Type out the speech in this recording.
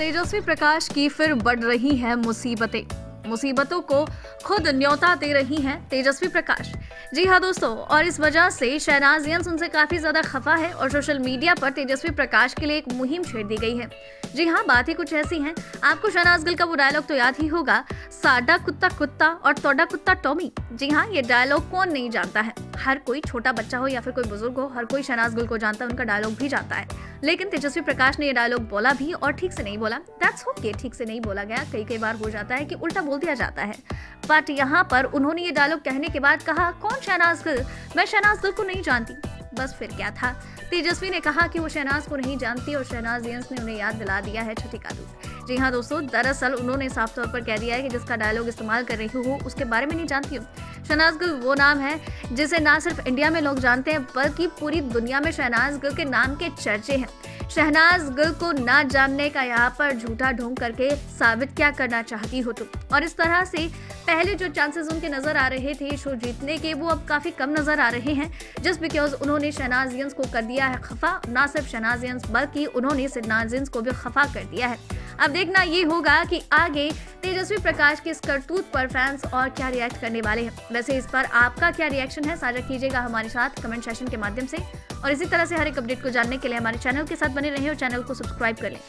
तेजस्वी प्रकाश की फिर बढ़ रही हैं मुसीबतें। मुसीबतों को खुद न्योता दे रही हैं तेजस्वी प्रकाश। जी हाँ दोस्तों, और इस वजह से शहनाज यंस उनसे काफ़ी ज़्यादा खफा है और सोशल मीडिया पर तेजस्वी प्रकाश के लिए एक मुहिम छेड़ दी गई है। जी हाँ बात ही कुछ ऐसी है। आपको शहनाज गिल का वो डायलॉग तो याद ही होगा। साडा कुत्ता कुत्ता और तोडा कुत्ता टॉमी। जी हाँ ये डायलॉग कौन नहीं जानता है? हर कोई छोटा बच्चा हो या फिर कोई बुज़ुर्ग हो, हर कोई शहनाज गिल को जानता है, उनका डायलॉग भी जानता है। लेकिन तेजस्वी प्रकाश ने ये डायलॉग बोला भी और ठीक से नहीं बोला। दैट्स ओके ठीक से नहीं बोला गया। कई कई बार हो जाता है कि उल्टा बोल दिया जाता है। बट यहाँ पर उन्होंने ये डायलॉग कहने के बाद कहा, कौन शहनाज गिल? मैं शहनाज गिल को नहीं जानती। बस फिर क्या था? तेजस्वी ने कहा कि वो शहनाज को नहीं जानती और शहनाज ने उन्हें याद दिला दिया है छठी का दूध जी हाँ दोस्तों, दरअसल उन्होंने साफ़ तौर पर कह दिया है कि जिसका डायलॉग इस्तेमाल कर रही हूँ, उसके बारे में नहीं जानती हूँ। शहनाज गिल वो नाम है, जिसे ना सिर्फ़ इंडिया में लोग जानते हैं, बल्कि पूरी दुनिया में शहनाज गिल के नाम के चर्चे हैं। शहनाज गिल को ना जानने का यहाँ पर झूठा ढोंग करके साबित क्या करना चाहती हो तुम? और इस तरह से पहले जो चांसेस उनके नज़र आ रहे थे, शो जीतने के, वो अब काफ़ी कम नज़र आ रहे हैं जस्ट बिकॉज़ उन्होंने शहनाजियंस को कर दिया है खफा, ना सिर्फ़ शहनाजियंस, बल्कि उन्होंने सिडनाजियंस को भी खफा कर दिया है। अब देखना ये होगा कि आगे तेजस्वी प्रकाश के इस करतूत पर फैंस और क्या रिएक्ट करने वाले हैं। वैसे इस पर आपका क्या रिएक्शन है, साझा कीजिएगा हमारे साथ कमेंट सेशन के माध्यम से। और इसी तरह से हर एक अपडेट को जानने के लिए हमारे चैनल के साथ बने रहें और चैनल को सब्सक्राइब कर लें।